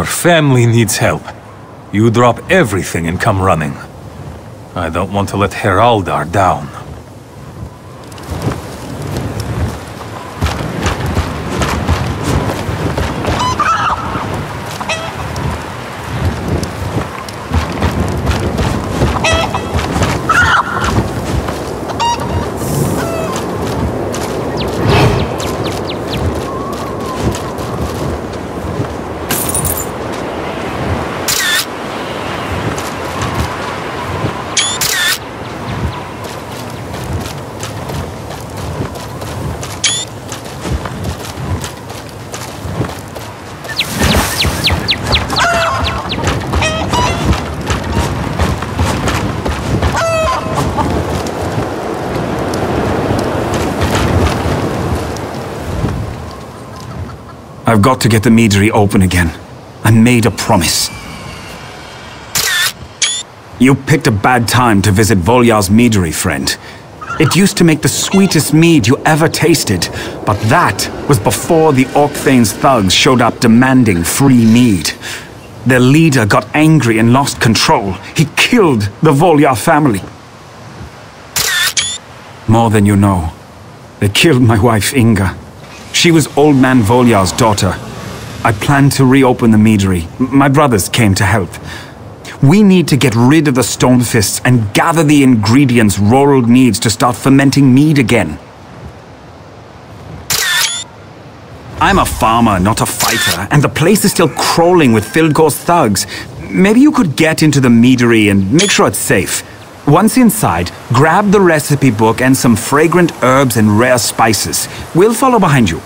Your family needs help, you drop everything and come running. I don't want to let Heraldar down. I've got to get the meadery open again. I made a promise. You picked a bad time to visit Voljar's meadery, friend. It used to make the sweetest mead you ever tasted, but that was before the Orcthane's thugs showed up demanding free mead. Their leader got angry and lost control. He killed the Volyar family. More than you know. They killed my wife, Inga. She was Old Man Voljar's daughter. I planned to reopen the meadery. My brothers came to help. We need to get rid of the Stormfists and gather the ingredients Rorold needs to start fermenting mead again. I'm a farmer, not a fighter, and the place is still crawling with Fildgar's thugs. Maybe you could get into the meadery and make sure it's safe. Once inside, grab the recipe book and some fragrant herbs and rare spices. We'll follow behind you.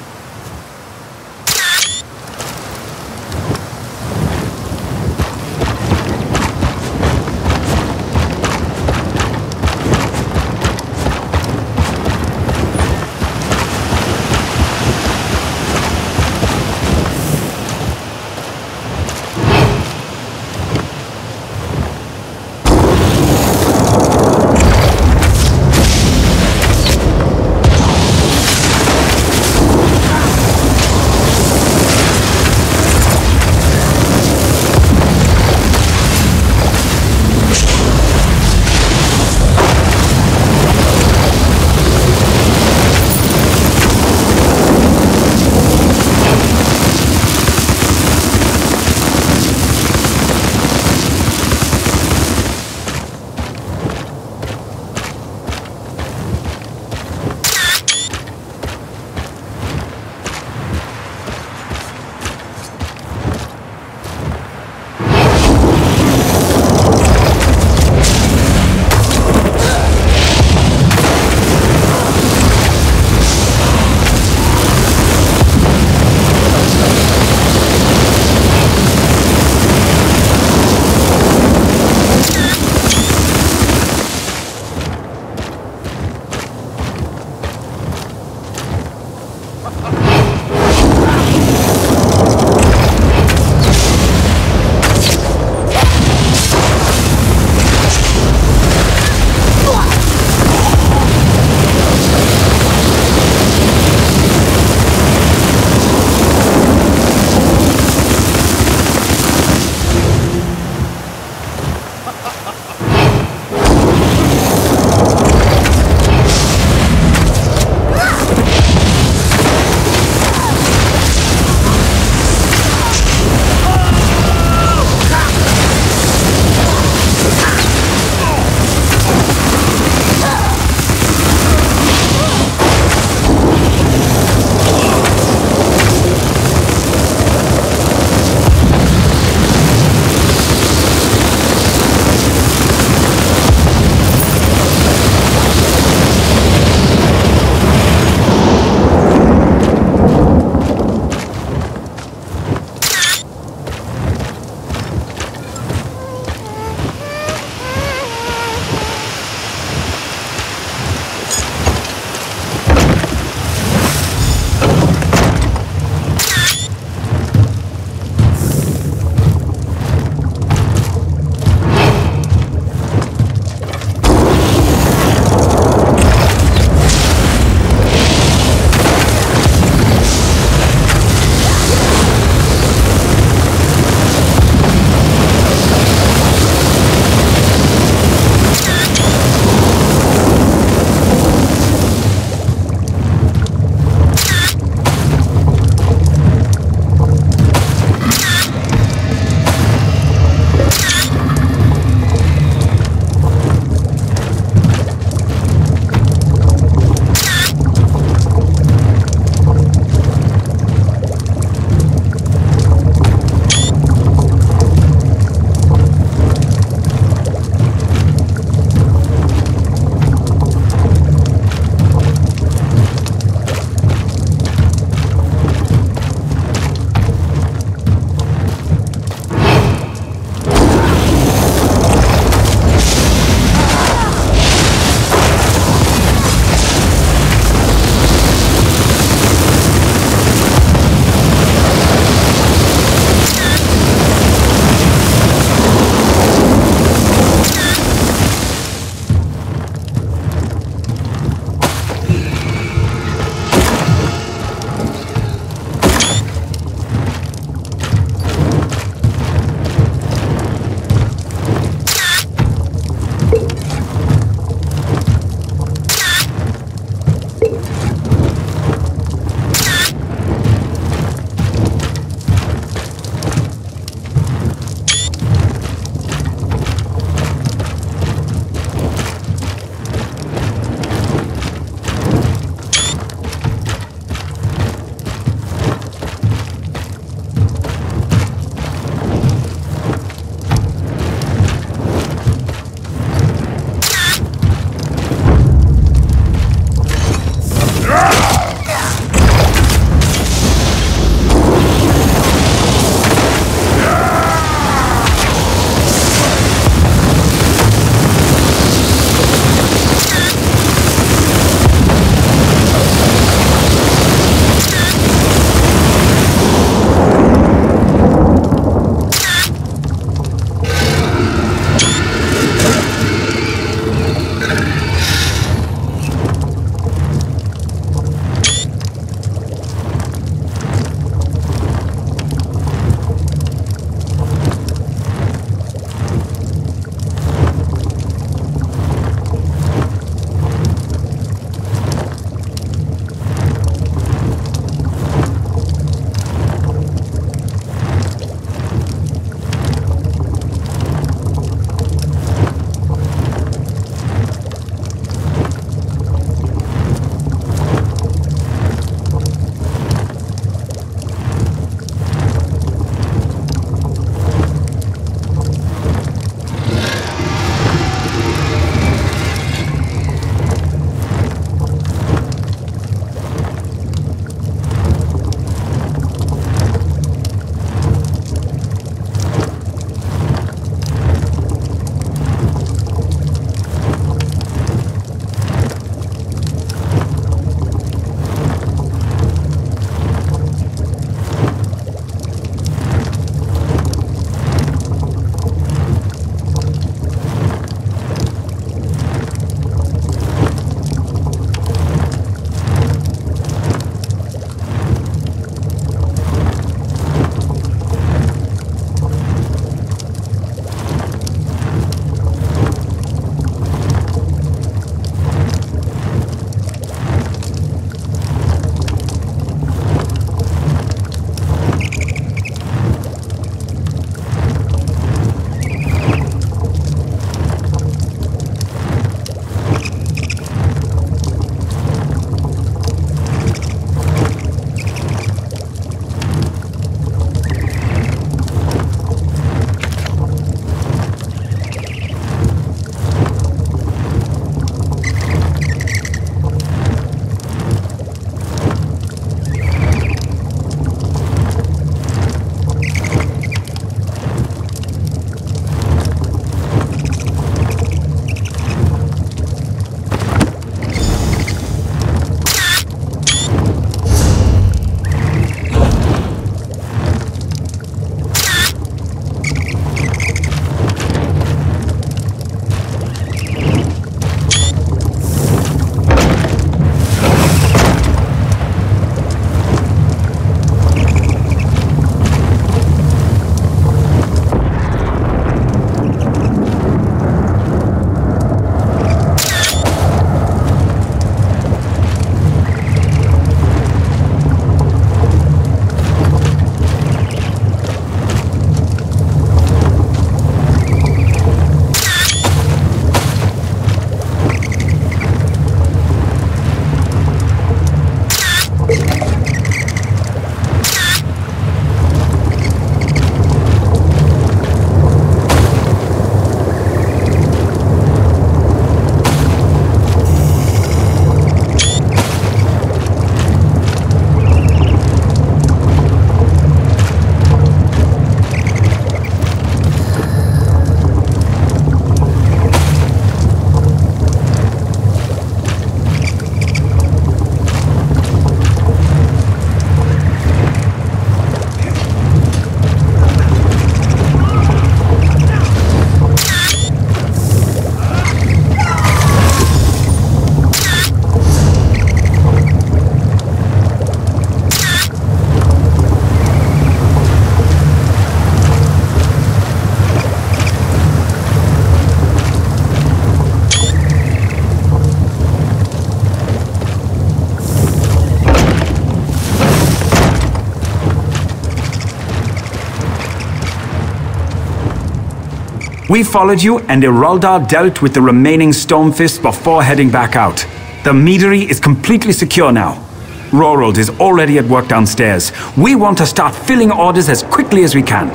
We followed you, and Iroldar dealt with the remaining Stormfist before heading back out. The meadery is completely secure now. Rorold is already at work downstairs. We want to start filling orders as quickly as we can.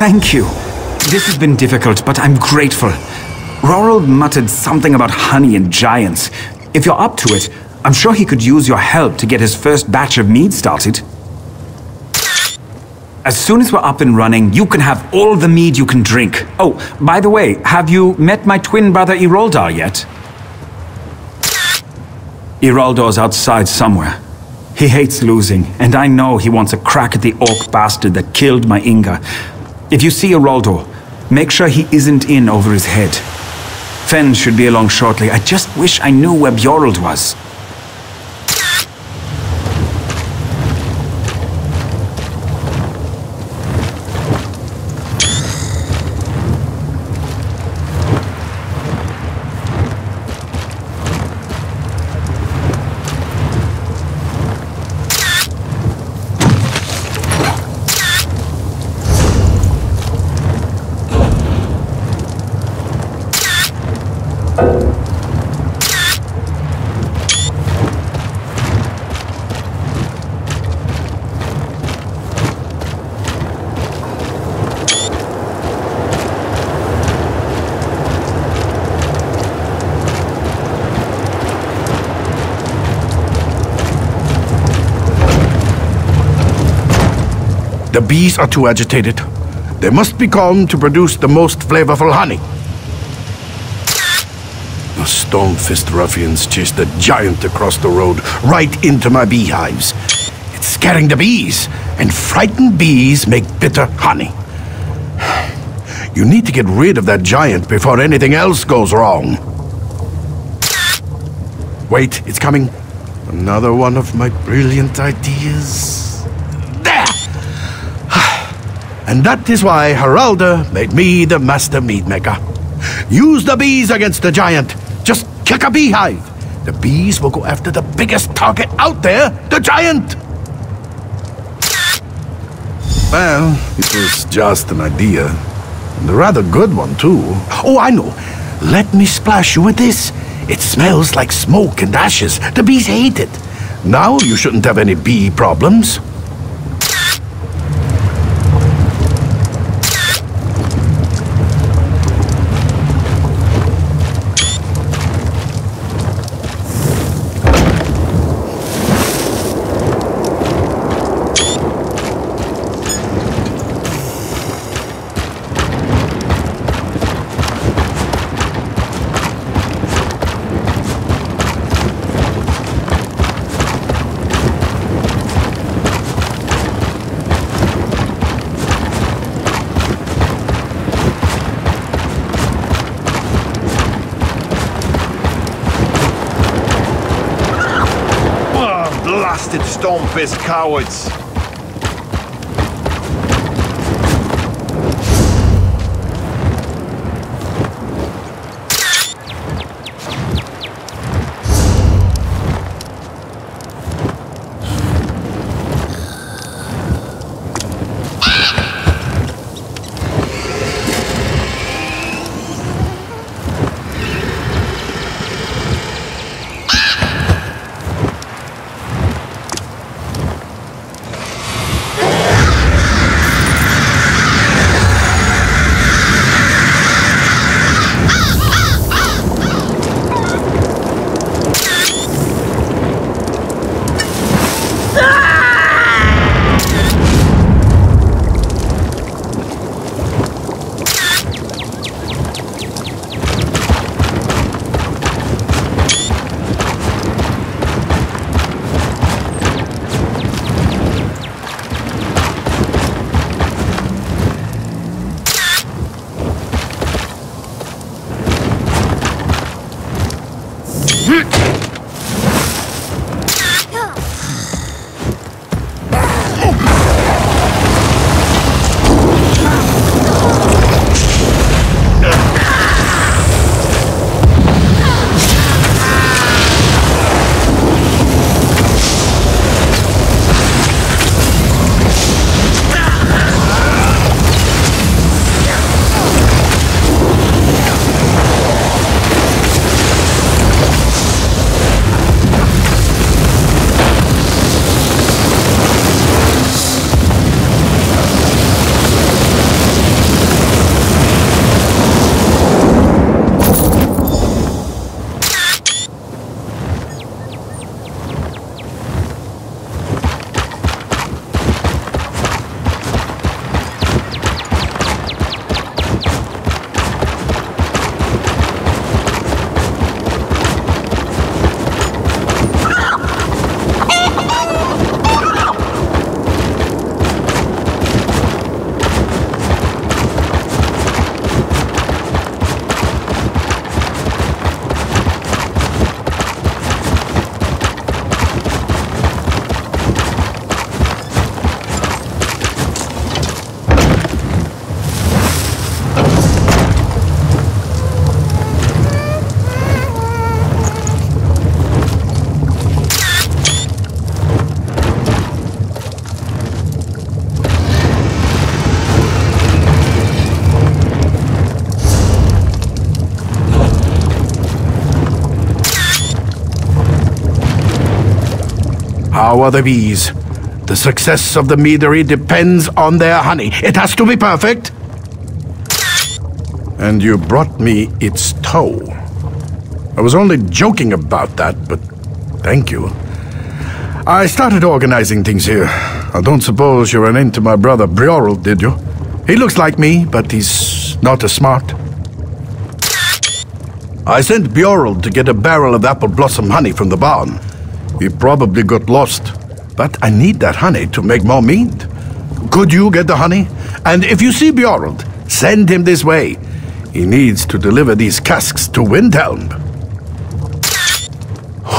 Thank you. This has been difficult, but I'm grateful. Rorold muttered something about honey and giants. If you're up to it, I'm sure he could use your help to get his first batch of mead started. As soon as we're up and running, you can have all the mead you can drink. Oh, by the way, have you met my twin brother Iroldar yet? Iroldar's outside somewhere. He hates losing, and I know he wants a crack at the orc bastard that killed my Inga. If you see Iroldar, make sure he isn't in over his head. Fen should be along shortly. I just wish I knew where Bjorld was. The bees are too agitated. They must be calmed to produce the most flavorful honey. The Stormfist ruffians chased the giant across the road, right into my beehives. It's scaring the bees, and frightened bees make bitter honey. You need to get rid of that giant before anything else goes wrong. Wait, it's coming. Another one of my brilliant ideas. And that is why Haralda made me the master mead maker. Use the bees against the giant. Just kick a beehive. The bees will go after the biggest target out there, the giant. Well, it was just an idea. And a rather good one, too. Oh, I know. Let me splash you with this. It smells like smoke and ashes. The bees hate it. Now you shouldn't have any bee problems. Blasted Stormfist cowards! So are the bees. The success of the meadery depends on their honey. It has to be perfect. And you brought me its toe. I was only joking about that, but thank you. I started organizing things here. I don't suppose you ran into my brother Briorel, did you? He looks like me, but he's not as smart. I sent Bjorl to get a barrel of apple blossom honey from the barn. He probably got lost. But I need that honey to make more mead. Could you get the honey? And if you see Bjorl, send him this way. He needs to deliver these casks to Windhelm.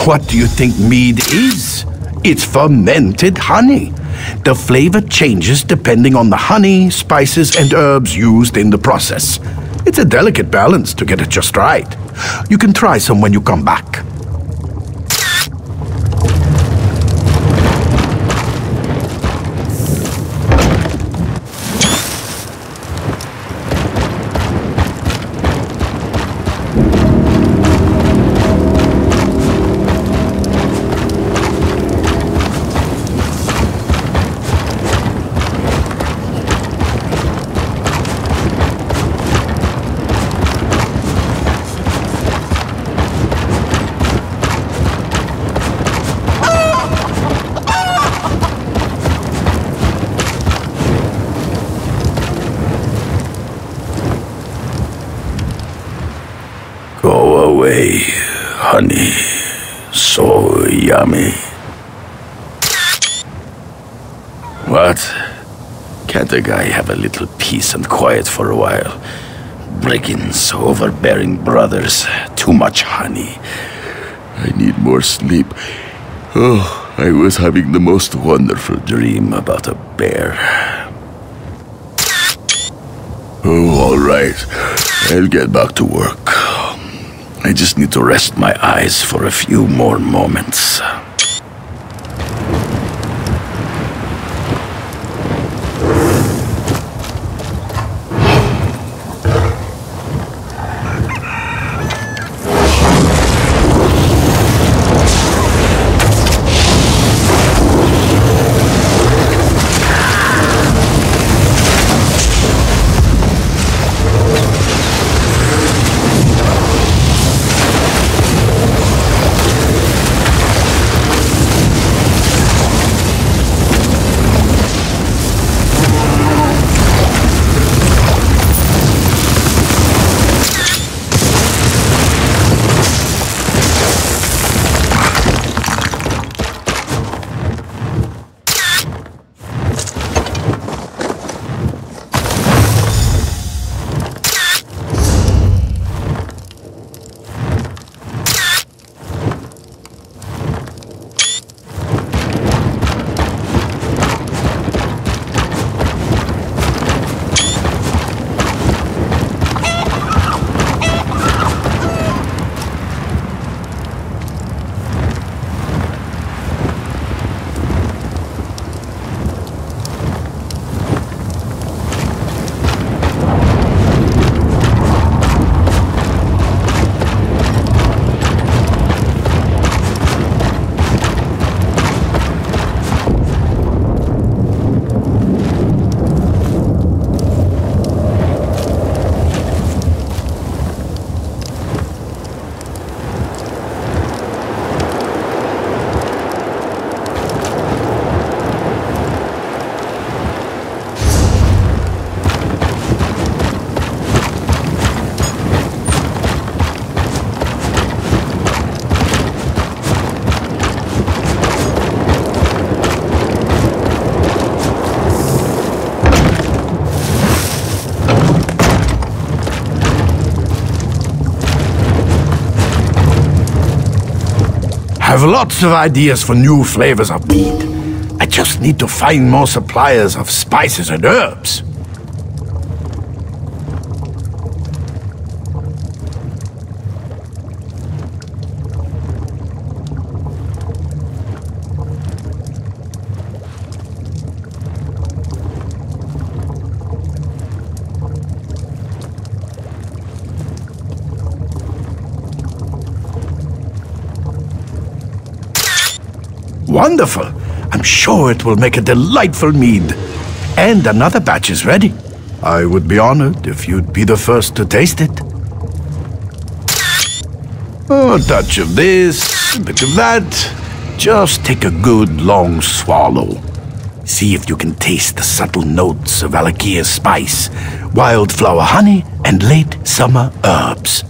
What do you think mead is? It's fermented honey. The flavor changes depending on the honey, spices, and herbs used in the process. It's a delicate balance to get it just right. You can try some when you come back. Honey. So yummy. What? Can't a guy have a little peace and quiet for a while? Brigands, overbearing brothers, too much honey. I need more sleep. Oh, I was having the most wonderful dream about a bear. Oh, all right. I'll get back to work. I just need to rest my eyes for a few more moments. Have lots of ideas for new flavors of meat. I just need to find more suppliers of spices and herbs. Wonderful. I'm sure it will make a delightful mead. And another batch is ready. I would be honored if you'd be the first to taste it. Oh, a touch of this, a bit of that. Just take a good long swallow. See if you can taste the subtle notes of Alakia's spice, wildflower honey, and late summer herbs.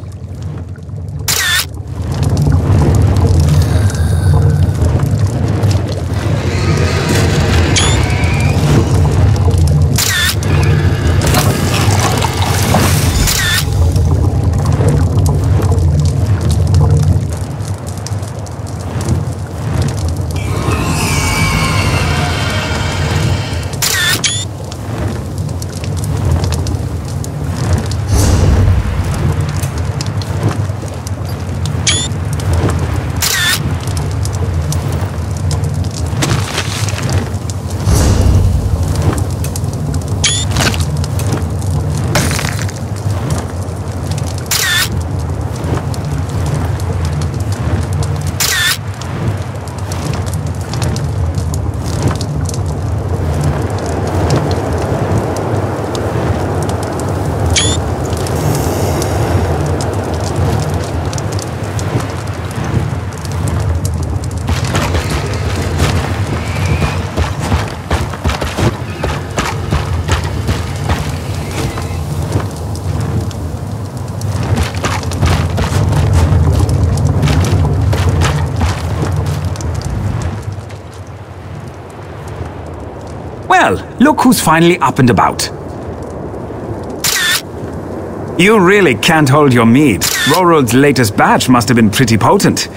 Look who's finally up and about. You really can't hold your mead. Rorold's latest batch must have been pretty potent.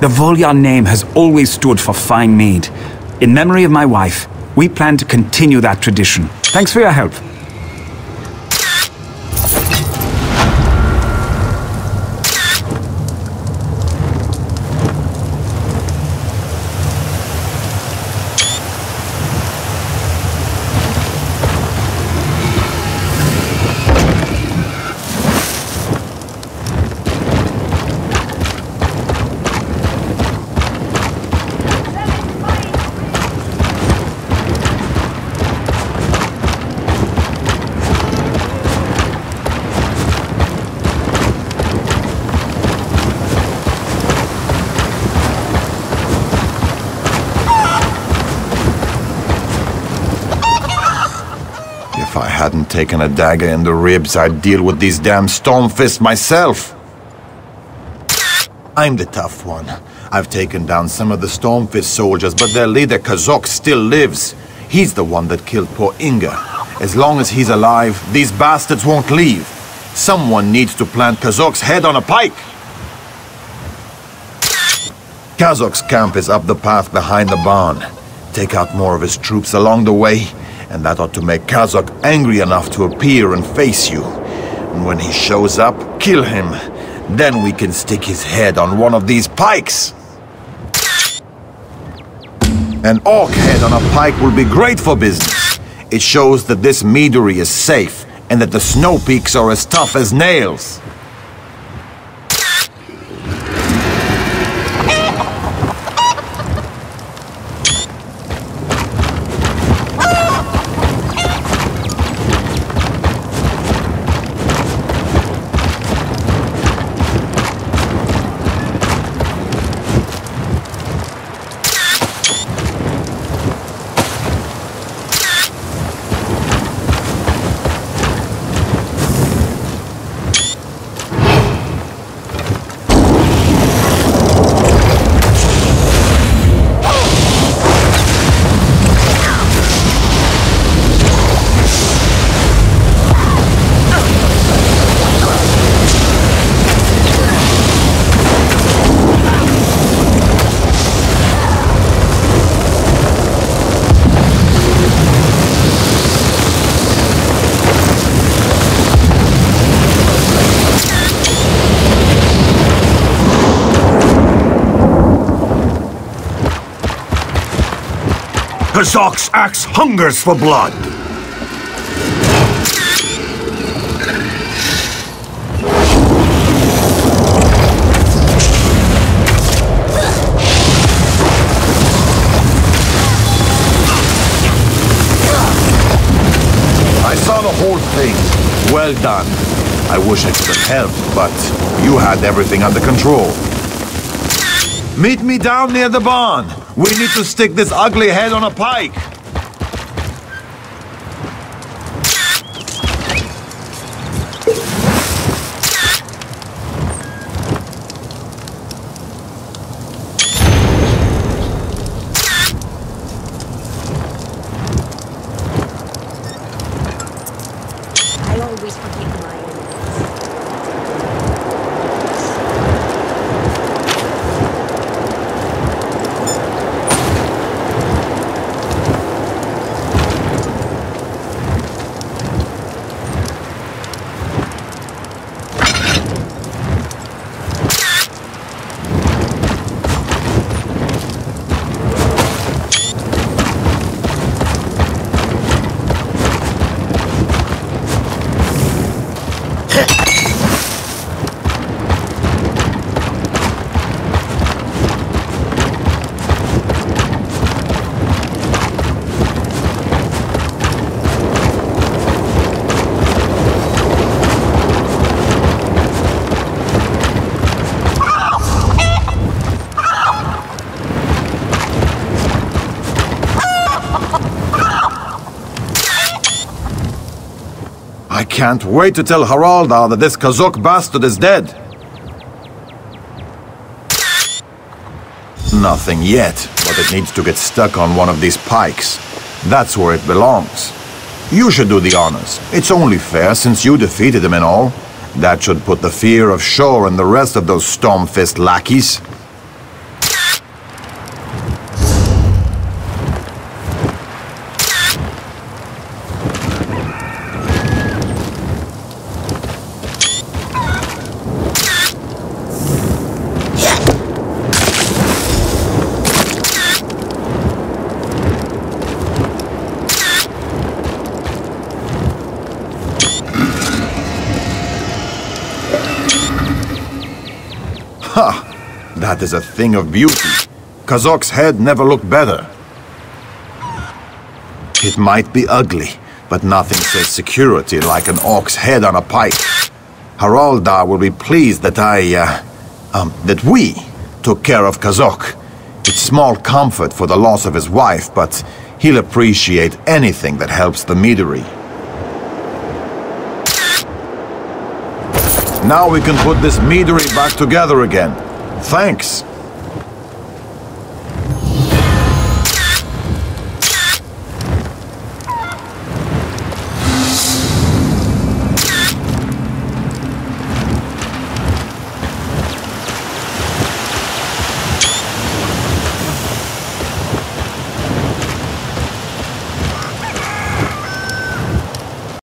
The Voljar name has always stood for fine mead. In memory of my wife, we plan to continue that tradition. Thanks for your help. If I hadn't taken a dagger in the ribs, I'd deal with these damn Stormfists myself. I'm the tough one. I've taken down some of the Stormfist soldiers, but their leader, Kazok, still lives. He's the one that killed poor Inga. As long as he's alive, these bastards won't leave. Someone needs to plant Kazok's head on a pike. Kazok's camp is up the path behind the barn. Take out more of his troops along the way, and that ought to make Kazok angry enough to appear and face you. And when he shows up, kill him. Then we can stick his head on one of these pikes. An orc head on a pike will be great for business. It shows that this meadery is safe, and that the snow peaks are as tough as nails. Kazok's axe hungers for blood. Well done. I wish I could have helped, but you had everything under control. Meet me down near the barn. We need to stick this ugly head on a pike. Can't wait to tell Haraldar that this Kazok bastard is dead. Nothing yet, but it needs to get stuck on one of these pikes. That's where it belongs. You should do the honors. It's only fair since you defeated him and all. That should put the fear of Shor and the rest of those Stormfist lackeys. Ha! That is a thing of beauty. Kazok's head never looked better. It might be ugly, but nothing says security like an ox head on a pike. Iroldar will be pleased that I, uh, um, that we took care of Kazok. It's small comfort for the loss of his wife, but he'll appreciate anything that helps the meadery. Now we can put this meadery back together again. Thanks.